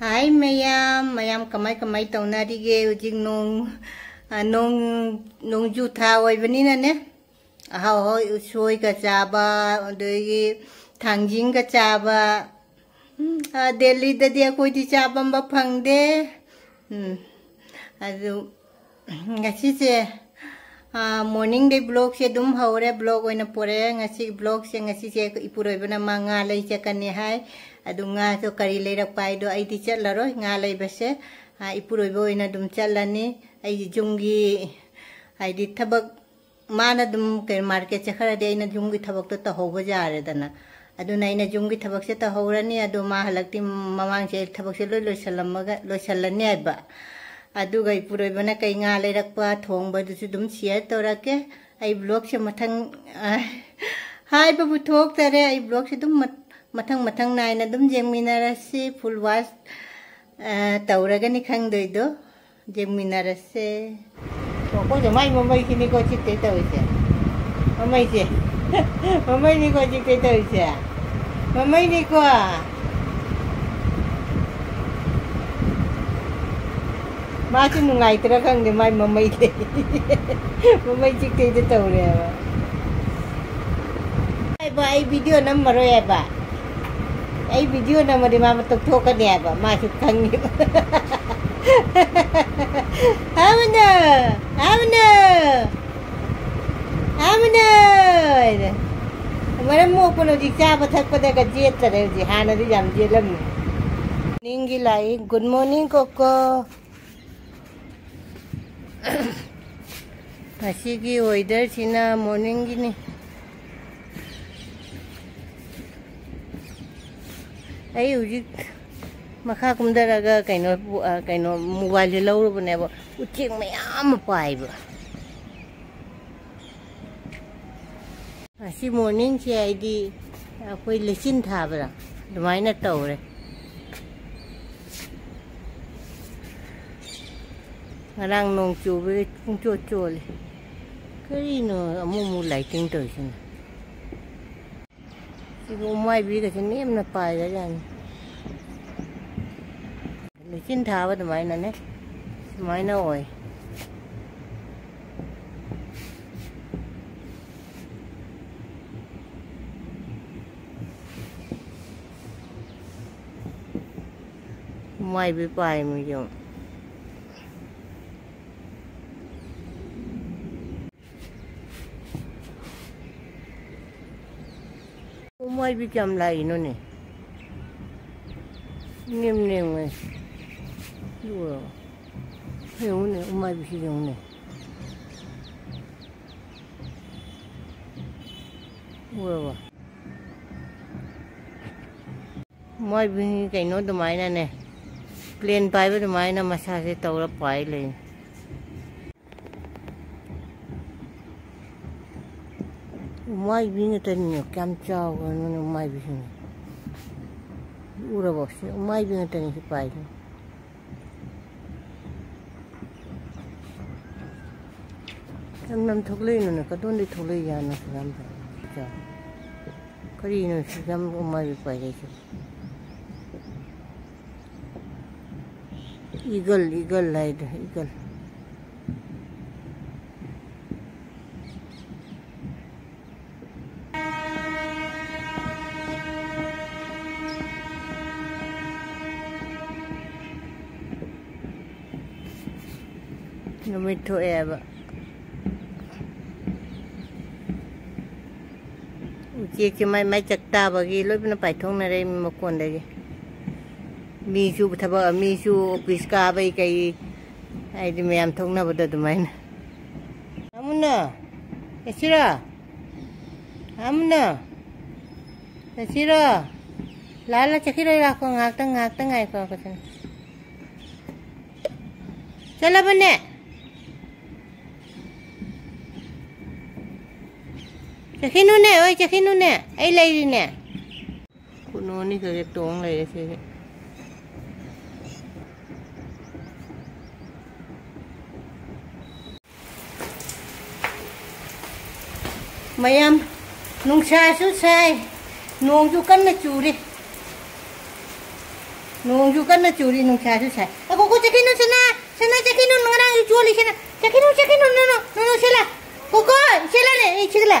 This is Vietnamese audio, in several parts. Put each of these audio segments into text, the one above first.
Hai mayam, mayam kamay kamay taunarige ujing nung ah, nung nung jutha oibanina ne. Ahaw hoy usoy ka chaba odegi thangjing ka chaba. Hmm, ah, Delhi da dia koi di chaba ba phangde. Hmm, adu ngasi se ah, morning day blog se dum haure blog oina pore ngasi blog se ngasi se ipuroi bana manga lai này hai adu nga so kari leirak pai do ai ti challaroi nga lai base ha ipuroi bo ina dum challani ai jungi, ai di thabak mana dum ke market chakhara de ina jungi thabak to ta hoba jare dana adu na ina jungi thabak se ta horani adu ma halakti mamang se thabak se loi loi salamaga loi salani ba adu ga ipuroi bana kai nga leirak pa thong ba du su dum share to rake ai blog se mathang hai babu thok tare ai blog se dum mathang mathang naina dum jengminarase full wash tauragani khangdoido jengminarase ko jo mai mamai kini ko chitte tawise mamai se mamai ni ko chitte tawise mamai ni ko 마치 nungai tera khangde mai mamai le mamai chitte de tawre ba ai ba ꯑꯩ ꯍꯧꯖꯤꯛ ꯃꯈꯥ ꯀꯨꯝꯊꯔꯒ ꯀꯩꯅꯣ ꯀꯩꯅꯣ ꯃꯣꯕꯥꯏꯜꯁꯦ ꯂꯧꯔꯨꯕꯅꯦꯕ ꯎꯆꯦꯛ ꯃꯌꯥꯝ ꯑꯃ ꯄꯥꯏꯕ ꯑꯁꯤ ꯃꯣꯔꯅꯤꯡꯁꯦ ꯑꯩꯗꯤ ꯑꯩꯈꯣꯏ ꯂꯩꯆꯤꯟ ꯊꯥꯕꯗ ꯑꯗꯨꯃꯥꯏꯅ ꯇꯧꯔꯦ ꯉꯔꯥꯡ ꯅꯣꯡ ꯆꯨꯕꯒꯤ ꯄꯨꯡꯆꯣꯠ ꯆꯣꯠꯂꯦ ꯀꯔꯤꯅꯣ ꯑꯃꯨꯛ ꯑꯃꯨꯛ ꯂꯥꯏꯇꯤꯡ ꯇꯧꯔꯤꯁꯤꯅ Sigo mai bi cái chân em là bài đấy rằng lấy chín thảo với máy này nè máy nó rồi mai bị bài mình dùng mai bị chậm lại nó nè. Nghiêm nghiêm này đùa hiểu nè mai bị sử dụng nè rồi mai bị cái nó tụi mày nè nè. Plane bay với tụi mày nó massage tàu nó bay lên? Mai bini tani kam chao no mai bini ura box mai bini tani si pai kam nam thokle no na kadon de thokle ya na sam cha kari no si sam mai bi pai re eagle eagle light eagle numit tho'eeba ucheekchi mai mai chak taabagi loibna paithongnare makondagi misu thaba misu office kaabai kai aidi mayam thongnabada adumaina bờ esira amuna esira lala chakira cái ngakta ngakta ngai thông nào chala tụi mày nè ơi chakinu nè ấy lấy đi nè Cô lá đi cái tuồng này จะขึ้นนู่นแน่เอ้ยจะขึ้นนู่นแน่ไอ้เลยเนี่ยคุณโน้นนี่คือจะตรงเลยสิมายามนุ่งชายสุดชายนวงอยู่กันนะจูดินวงอยู่กันนะจูดินุ่งชายสุดชายแล้วกูจะขึ้นนู่นชนะชนะจะขึ้นนู่นนั่งอยู่จูดิชนะจะขึ้นนู่นจะขึ้นนู่นนู่นนู่นชนะกูก็ชนะเนี่ยชนะ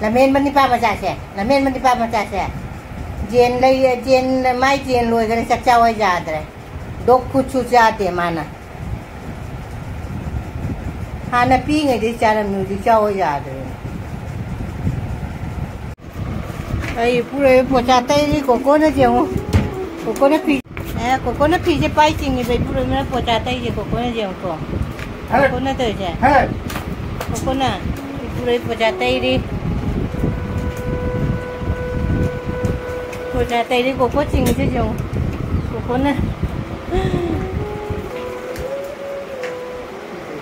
La men bên đi pa mà cha se. La men bên đi pa mà cha se. Jen lấy jen mai jen lôi cái chắc cháu ấy ra đấy. Đốc khu chu ra thế mà nè. Hana pi người đi cha làm người đi cháu ấy ra đấy. Ay, pure pocha tay đi cô cô nó chịu. Cô cô nó pi Eh, koko na pije pai ching ni bai puro mena pocha tai je koko na jeng ko. Koko na to je. Hey, Koko na puro pocha tai ri. Pocha tai ri koko ching je jeng. Koko na.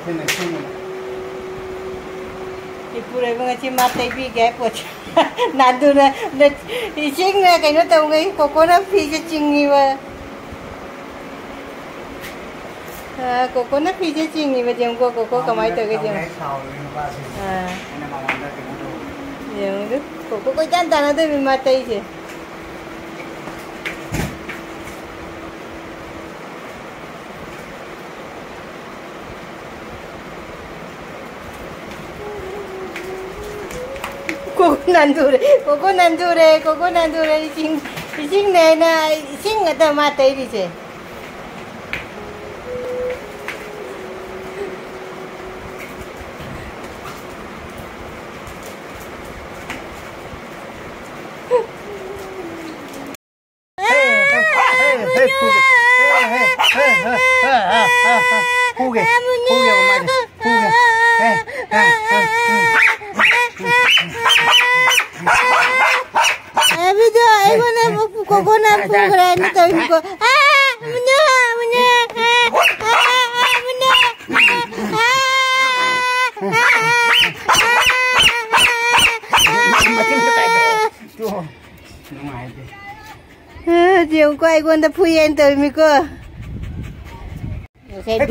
thế này thế này. Thì puro mga chi ma tai bi gai pocha. Na du na na ching na kai no tau ngai koko na pije ching ni wa. À, cô cô nó phi chứ chinh ni mà chừng cô cô cô cầm ai từ cái chừng Cái sau thì ba sẽ- à cái này mà làm ra thì nó đủ. Yang tu, koko kau jantan ada di mata je. Koko nandure, koko nandure, koko nandure, sing sing này na sing ada mata ini je. Hey, hey, hey, hey, Phuket. Hey, hey, hey, hey, hey, hey, hey. Phuket, Phuket mà mày.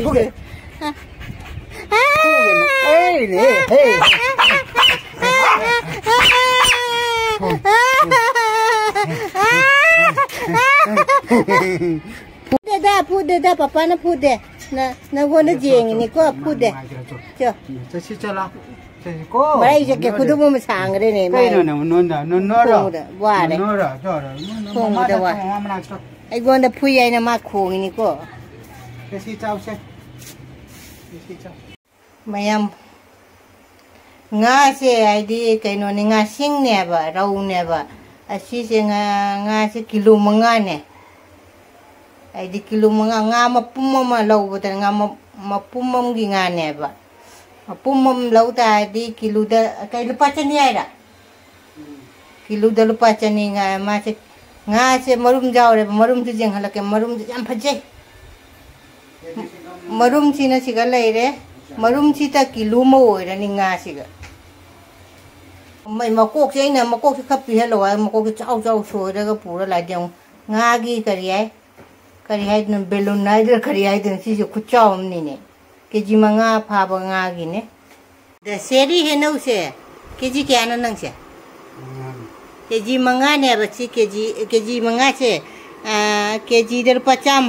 Phuket. Hey, hey, hey, Mà chính cái tay đồ. Chú. Nó ngoài đi. này. Này, papa. Na, na jeng ni ko pude. Ngoài kìa, chú. Cho. Cho xí cho. Cho xí cô. Mai je ke kudu mu sang re ni Cái mai. này nó nó nó nó rồi. Nó rồi, cho rồi. Nó Khô nó rồi, mà qua. nó mà nó cho. Ai nak puyen na mak khong ni ko. Cái xí. Cái xí cháu. mayam nga se ai kai no ni nga sing ne ba rau ne ba a si se nga nga se kilo manga ne ai di kilo mga nga ma pum ma lau ba ta nga ma ma pum gi nga ne ba. Ma pum lau ta di kilo da kay lupa chani ai da. Kilo da lupa chani nga, ma se nga se marum jaw re marum tu jeng halake, marum jam phaje marum chi na siga lai re, marum chi ta kilo mo oi ra ni nga siga mai ma kok sei na, ma kok khap pi hello ai, ma kok chau chau so ra ga pura la jang nga gi kari ai kari ai na belon na der kari ai den si ju ku chau ni ne. Ke ji ma nga pha ba nga gi ne. De seri he no se. Ke ji kya na nang se? Ke ji ma nga ne ba chi ke ji ke ji ma nga se. A ke ji der pacham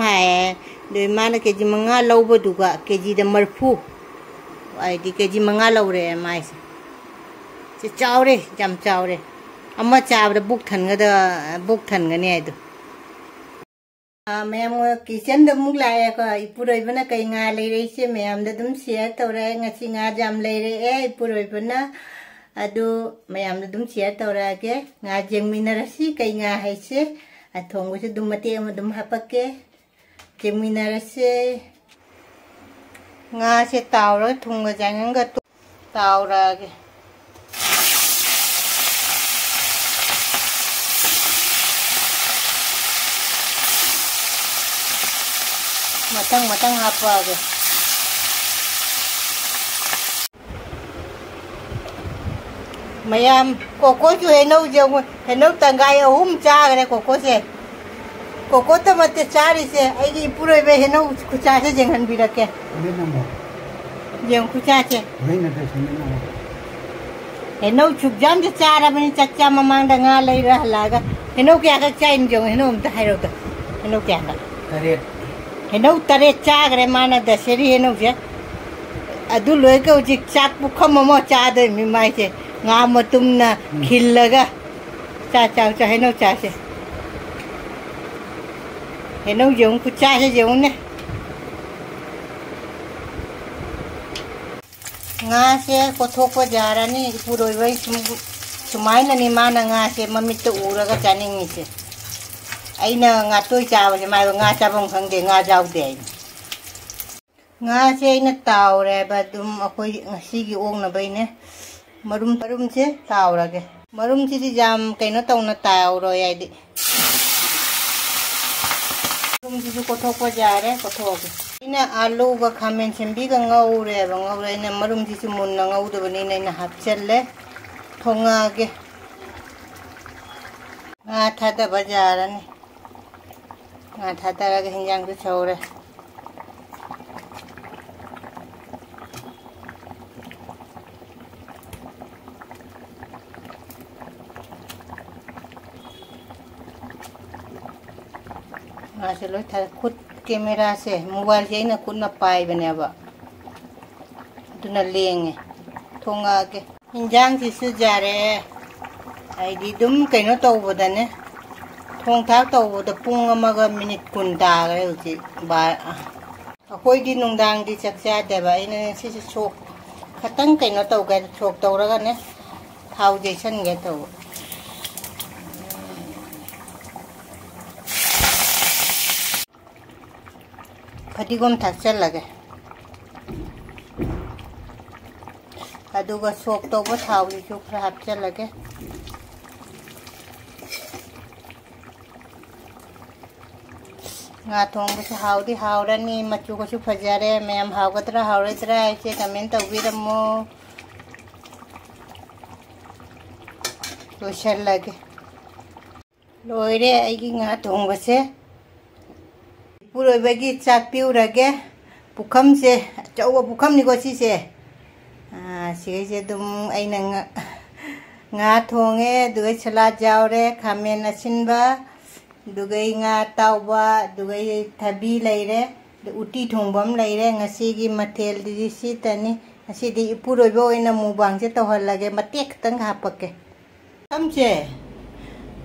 ꯃꯌꯥꯝ ꯀꯤꯆꯟꯗ ꯑꯃꯨꯛ ꯂꯥꯛꯑꯦꯀꯣ ꯏꯄꯨꯔꯣꯏꯕꯅ ꯀꯩ ꯉꯥ ꯂꯩꯔꯛꯏꯁꯦ ꯃꯌꯥꯝꯗ ꯑꯗꯨꯝ ꯁꯤꯌꯔ ꯇꯧꯔꯦ ꯉꯁꯤ ꯉꯥ ꯌꯥꯝ ꯂꯩꯔꯛꯑꯦ ꯏꯄꯨꯔꯣꯏꯕꯅ ꯑꯗꯨ ꯃꯌꯥꯝꯗ ꯑꯗꯨꯝ ꯁꯤꯌꯔ ꯇꯧꯔꯛꯑꯒꯦ ꯉꯥ ꯌꯦꯡꯃꯤꯟꯅꯔꯁꯤ ꯀꯩ ꯉꯥ ꯍꯥꯏꯁꯦ ꯊꯣꯡꯕꯁꯨ ꯑꯗꯨꯝ ꯃꯇꯦꯛ ꯑꯃ ꯑꯗꯨꯝ ꯍꯥꯞꯄꯛꯀꯦ ꯌꯦꯡꯃꯤꯟꯅꯔꯁꯦ ꯉꯥꯁꯦ ꯇꯥꯎꯔꯒ ꯊꯨꯝꯒ ꯆꯥꯡꯉꯪꯒ ꯇꯥꯎꯔꯛꯑꯒꯦ matang matang hapage mayam koko chu henau jong henau tangai ahum cha gare koko se koko ta mate chari se ai gi puro be henau ku cha se jeng han birake Ini nama. jeng ku cha che Ini nanti sini nama. henau chuk jam je chara bani chacha mamang da nga lai ra laga henau kya ka chain jong henau um ta hai ro ta henau kya ka Tarik. henau tare cha gare mana da seri henau je adu loi ka uji chak bu kham mo cha de mi mai che nga na se ne. Nga se ko thok pa jara ni puroi bai sumai na ni mana nga se mamit to ura ga chaning ni se aina nga tôi chào thì mai nga cha bông khang de nga jau de nga se ina tàu re ba dum akoi ngasi gi ong na bai ne marum marum se tàu ra ke marum chi di jam kai no tau na tàu rồi ai di marum chi ko thok pa ja re ko thok ina, alu ga khamen sembi ga ngau re ba ngau re na marum chi mun na ngau de bani na hap chel le thonga ge nga thay da bây giờ nga tha da ga hinjang du chore nga se loi tha khut camera se mobile se ina khut na pai bane ba du na lenge thonga ge hinjang chi su jare ai di dum kai khong tháo tàu đã pung ama ga minute kun ta ga uchi ba akoi di nung dang di chak cha da ba ina si si chok khatang kai no tàu ga chok tàu ra ga ne thao je chan cái, tàu फटीगम थक्सल लगे अदुगा सोक तो वो थावली जो खराब चल cái nga thongbusu hawdi hawrani machukusu phajare mayam hawgatra hawritra aise comment tawbiramo roshan lage loire aigi nga thongbase puroibagi chak piurage pukham se chauwa pukham ni gosi se sigai se dum aina nga nga thonge duai chala jaure khamen asinba दुगै nga tauba दुगै thabi leire uti thongbam leire ngasi gi mathel di si tani ngasi di ipuroi bo ina mubang je tohal lage matek tang hapake kamche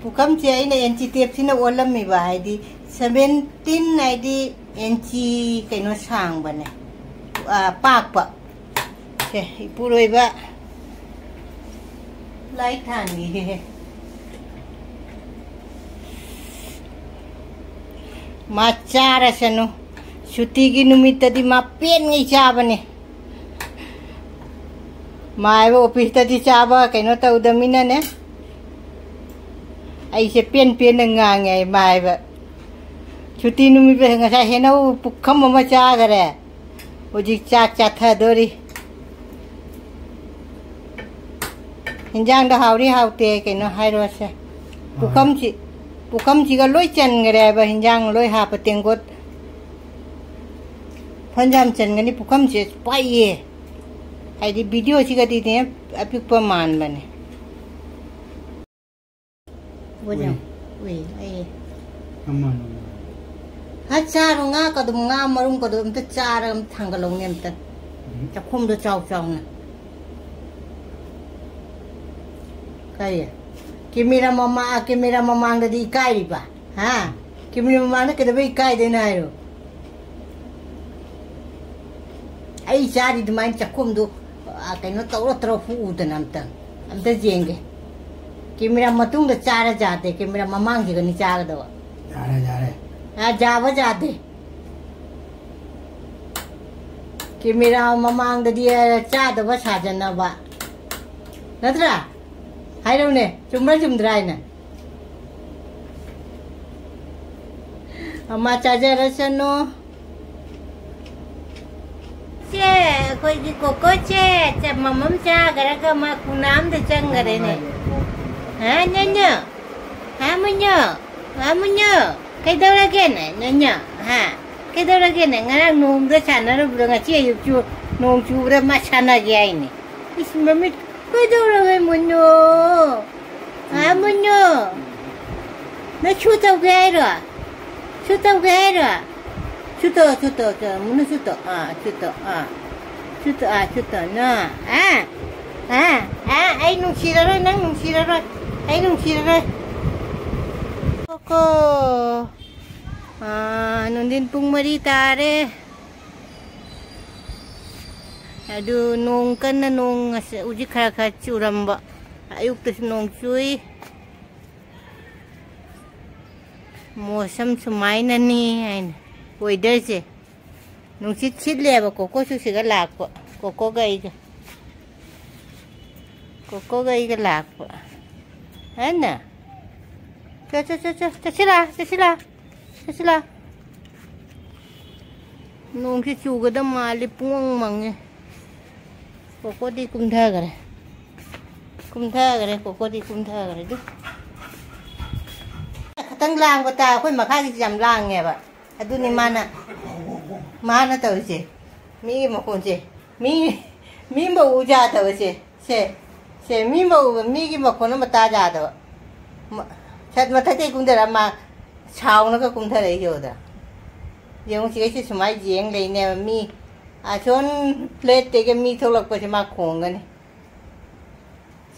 pukam che aina enchi tep sina olam mi ba hai di 17 ai di enchi kaino sang bane a pak pa ke ipuroi ba light han gi macharasanu sutigi numitadi mapen ngi chabane mai office tadi chaba kaino taudamina ne ai se pen pen nga ngai mai ba छुट्टी नुमी पे हंगा सा हेना वो पुखम मम चा करे वो जी चा चा था दोरी हिंजांग दा हावरी हावते के नो हाय रोसे पुखम ची bukam chiga loi chen gre ba hinjang loi ha pa teng got phonjam chen gani bukam che pai ye. Ai di video chiga di ne apik pa man bane bojo we ai amma ha cha ro nga ka dum nga marum ka dum ta cha ram um thang ga long nem ta. Mm-hmm. Cha khum do chau chau na. Cái gì कि मेरा मम्मा आके मेरा मम्मा अंग इकाई बा हाँ कि मेरी मम्मा ने कहते इकाई देना है ऐ सारी दिमाग चक्कुम दो आके न तोरो तोरो फूट नाम तं हम तो जेंगे कि मेरा मतुंग तो चारा जाते कि मेरा मम्मा अंग को निचार दो जा रहे हाँ जावो जाते कि मेरा मम्मा अंग दिया चार दो बस आजना बा नतरा ಹೈರವ್ನೆ ಚುಮ್ರ ಚುಮ್ದ್ರಾಯ್ನ ಅಮ್ಮ ಚಾಜಾ ರಸನ್ನು ಚೇ ಕೊಯ್ಗಿ ಕೊಕ್ಕೋ ಚೇ ಚ ಮಮ್ಮಂ ಚಾ ಗರಗ ಮ ಕುನಾಮ್ ದ ಚಂಗರೇನೆ ಹಾ ನನ್ಯ ಹಾ ಮುನ್ಯ ಹಾ ಮುನ್ಯ ಕೈದವಳಗೇನೆ ನನ್ಯ ಹಾ ಕೈದವಳಗೇನೆ ngara nong da chanara bu nga chi yu chu nong chu ra ma chana gi ai ni is mamit 끄덕을 문요 아 문요 나 추다고 해라 추다고 해라 추다 추다 저 문은 추다 아 추다 아 추다 아 추다 나아아아 아이 농시라라 난 농시라라 아이 농시라라 코코 아 눈딘 뿡머리 따래 đu nong kan nong uji kara kara curam ba. Ayuk terus nong cuy. Mosam sumai nani ain. Weather je. Nong sit sit le ba koko su siga lak ba. Koko gai ga. Koko gai ga lak ba. Ana. Cha cha cha cha cha sila cha sila cha sila. Nong sit cuga da mali puang mangi. E cô cô đi cùng thơ rồi cùng thơ rồi cô cô đi cùng thơ rồi đứt tăng lang của ta khôi mà khai giảm lang nghe vậy à tu này mana mana tàu gì? Mi mà con gì? Mi mi mà u ra tàu gì? Xe xe mi mà u mi cái mà con nó mà ta già ra mà chắc mà thấy cái cung được mà chào nó cái cung thơ đấy rồi đó giống chỉ cái số máy riêng này nè mi à 아전 플레이트에 미 cái mi 공은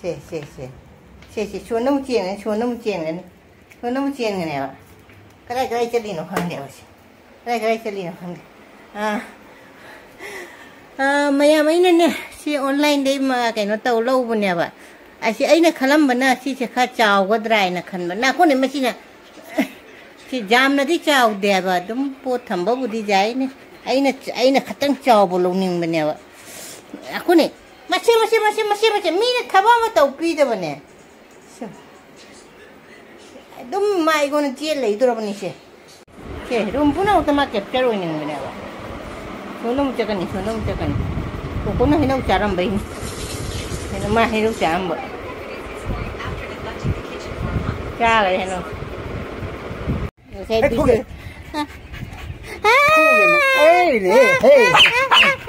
세세세 세세 저 너무 찡은 cái này, 찡은 저 너무 찡은해요 그래 그래 저리는 황대 오시 그래 그래 저리는 황대 아아 마야 마이는 시 온라인 데이 마 cái nó không cái này à, à maya may này này xem online đấy mà cái nút tàu lâu bun nè bà. À si ấy nè khalam bana si sẽ khá chào quá dry nè khăn bà. Na con này mà si nè. Si jam nè đi chào đẹp bà. Đúng po thầm bà bù đi dài nè ấy nó ấy nó khát tăng chào bộ lâu ninh bên nè bạn à con này mà si mà si mà si mà si mà si mi nó thaba mà tàu pi đó bên nè dum mai con chia lấy tôi rồi nè che rum puna utama capture hoy ning bina ba sunum chakani sunum chakani ko kono hinaw charam bai hinaw ma hinaw charam ba cha lại hinaw Hey, Phuket. Hey, hey, hey.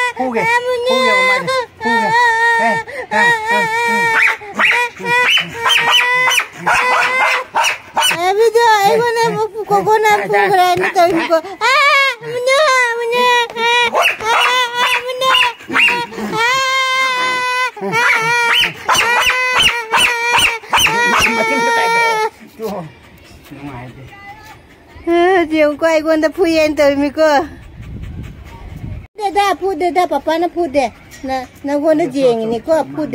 Phuket. Phuket mà mày. Phuket. Hey. Abi tu, aku nak koko nak pukul ni tu aku. Ah, mana, mana, ah, mana, ah. Dia kau aku nak puyen tu miku. Dah dah put dah dah papa nak put deh. Na na kau nak jeng ni kau put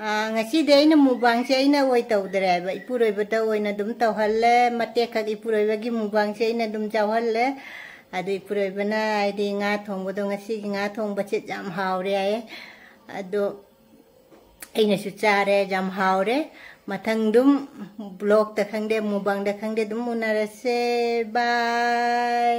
ngasi dei na mubang sei na oi tau dre ba ipuroi ba tau oi na dum tau halle mate kha ipuroi ba gi mubang sei na dum chau halle adu ipuroi ba na ai di nga thong ba do ngasi gi nga thong ba che jam hau re ai adu ai na su cha re jam hau re mathang dum blog ta khang de mubang da khang de dum nói se bye